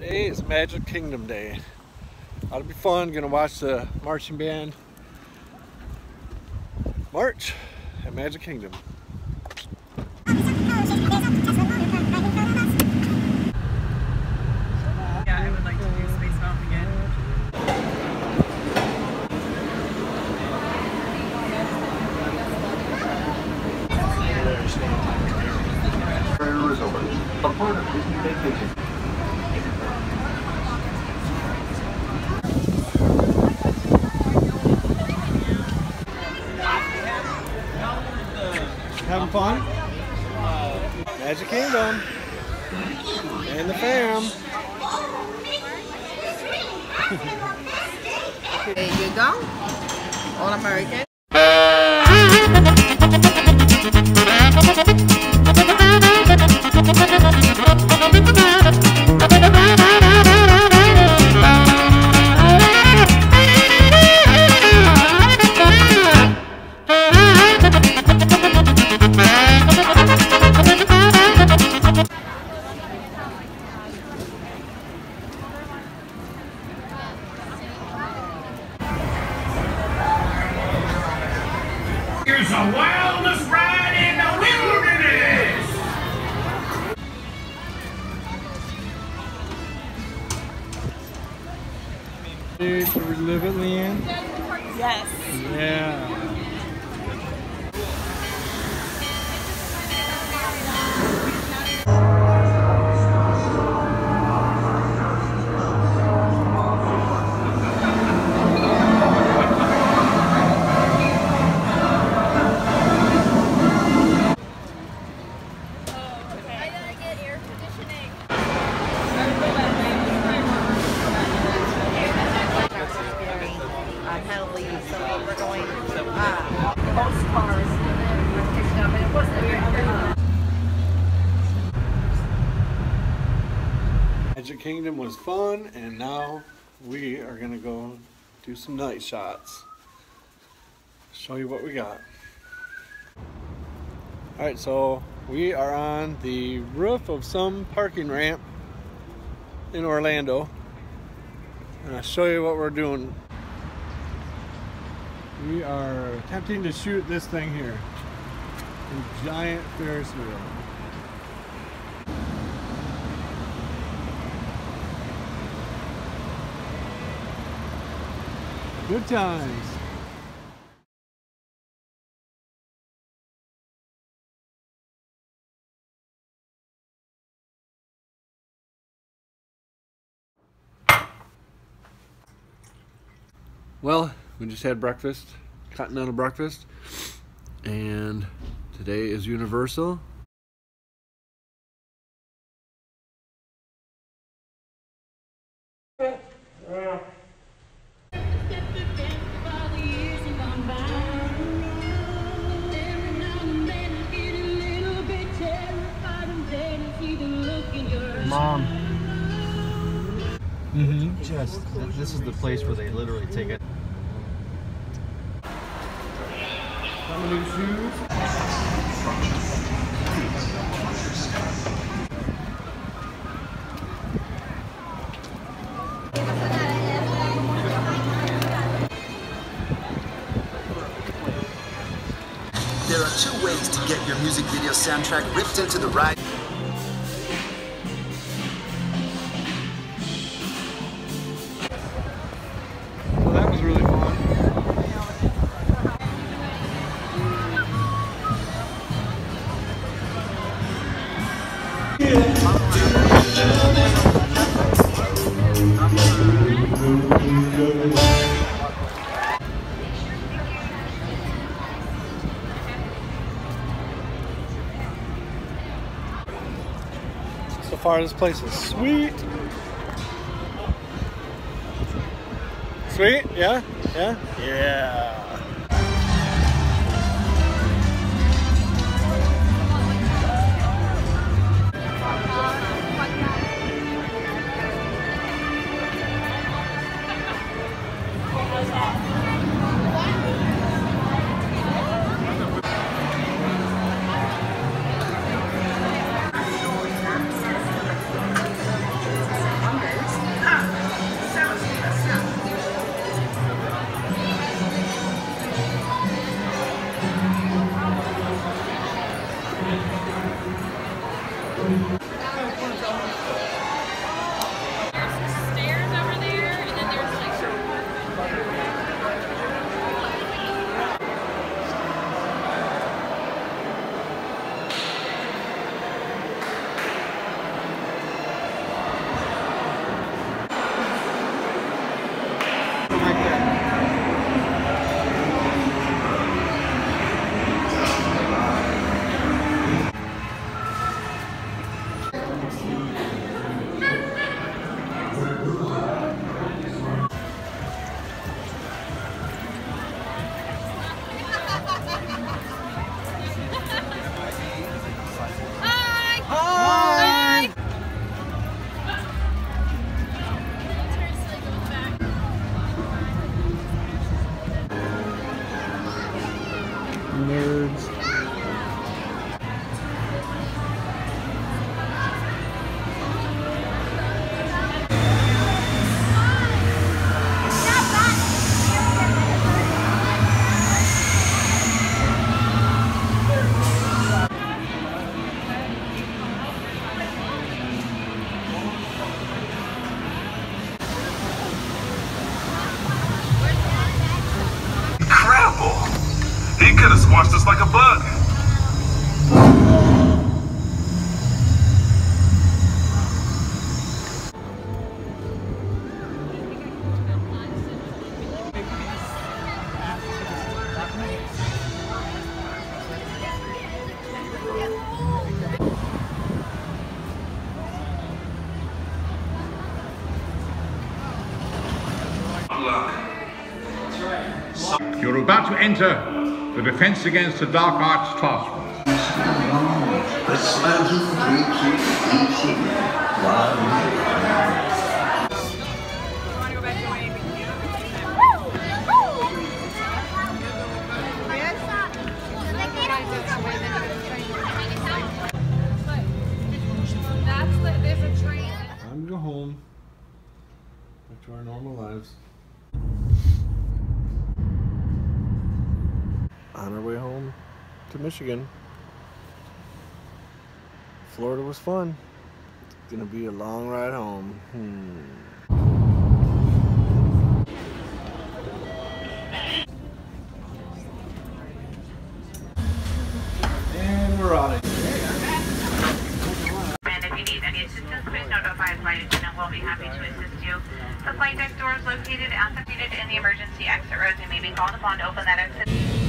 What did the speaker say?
Today is Magic Kingdom Day. Ought to be fun. Gonna watch the marching band march at Magic Kingdom. Yeah, I would like to do Space Mountain again. Resort, a part of Disney Vacation. Having fun? Magic Kingdom. And the fam. There you go. All American. Here's the wildest ride in the wilderness! Dude, to relive it, Leanne? Yes. Yeah. Magic Kingdom was fun, and now we are gonna go do some night shots. Show you what we got. All right, so we are on the roof of some parking ramp in Orlando, and I'll show you what we're doing. We are attempting to shoot this thing here, a giant Ferris wheel. Good times. Well, we just had breakfast, continental breakfast, and today is Universal. Mom, Mm-hmm. just this is the place where they literally take it. There are two ways to get your music video soundtrack ripped into the ride. Far, this place is sweet. Sweet? Yeah? Yeah? Yeah. Could have squashed us like a bug. You're about to enter the Defense Against the Dark Arts classroom. Time to go home. Back to our normal lives. On our way home to Michigan. Florida was fun. It's gonna be a long ride home. Hmm. And we're of here. And if you need any assistance, please notify flight. We'll be happy to assist you. The flight deck located at the in the emergency exit rows. You may be called upon to open that exit.